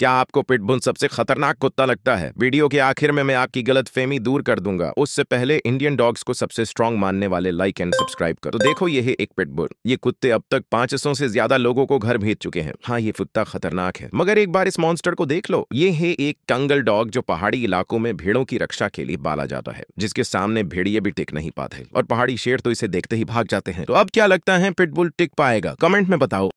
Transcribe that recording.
क्या आपको पिटबुल सबसे खतरनाक कुत्ता लगता है? वीडियो के आखिर में मैं आपकी गलत फेमी दूर कर दूँगा। उससे पहले इंडियन डॉग्स को सबसे स्ट्रॉन्ग मानने वाले लाइक एंड सब्सक्राइब करो। तो देखो ये है एक पिटबुल ये कुत्ते अब तक 500 से ज़्यादा लोगों को घर भेज चुके हैं। हाँ ये कुत्ता खतरनाक है। मगर एक बार इस मॉन्स्टर को देख लो। ये है एक कंगल डॉग जो पहाड़ी इलाकों में भेड़ों की रक्षा के लिए पाला जाता है, जिसके सामने भेड़िए भी टिक नहीं पाते। और पहाड़ी शेर तो इसे देखते ही भाग जाते हैं। तो अब क्या लगता है पिटबुल टिक पाएगा? कमेंट में बताओ।